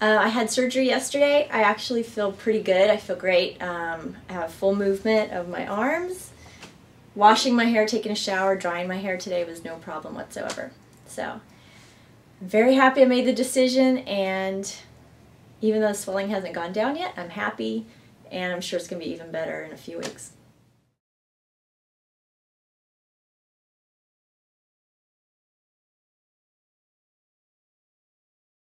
Uh, I had surgery yesterday. I actually feel pretty good. I feel great. Um, I have full movement of my arms. Washing my hair, taking a shower, drying my hair today was no problem whatsoever. So, very happy I made the decision, and even though the swelling hasn't gone down yet, I'm happy, and I'm sure it's going to be even better in a few weeks.